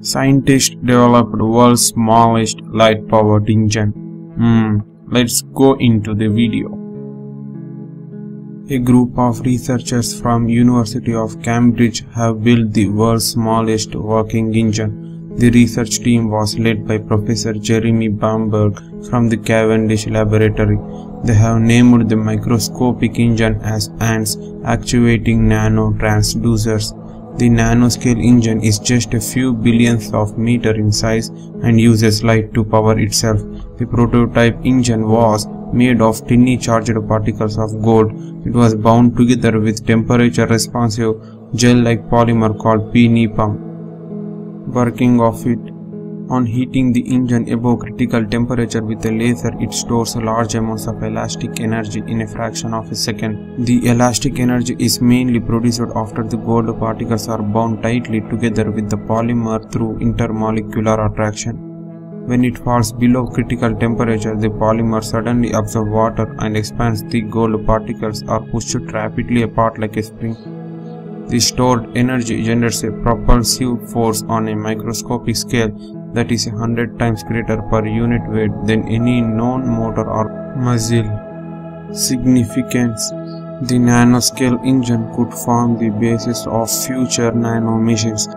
Scientists developed world's smallest light-powered engine. Hmm, let's go into the video. A group of researchers from University of Cambridge have built the world's smallest working engine. The research team was led by Professor Jeremy Baumberg from the Cavendish Laboratory. They have named the microscopic engine as ants actuating nano transducers. The nanoscale engine is just a few billionths of meter in size and uses light to power itself. The prototype engine was made of tiny charged particles of gold. It was bound together with temperature responsive gel like polymer called PNIPAM. Working of it on heating the engine above critical temperature with a laser, it stores large amounts of elastic energy in a fraction of a second. The elastic energy is mainly produced after the gold particles are bound tightly together with the polymer through intermolecular attraction. When it falls below critical temperature, the polymer suddenly absorbs water and expands. The gold particles are pushed rapidly apart like a spring. The stored energy generates a propulsive force on a microscopic scale that is a hundred times greater per unit weight than any known motor or muscle. Significance The nanoscale engine could form the basis of future nano machines.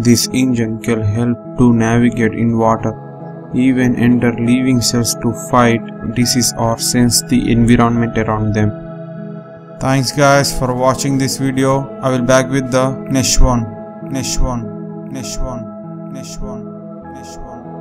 This engine can help to navigate in water, even enter living cells to fight disease or sense the environment around them. Thanks guys for watching this video. I will back with the next one, next one, next one, next one, Düşman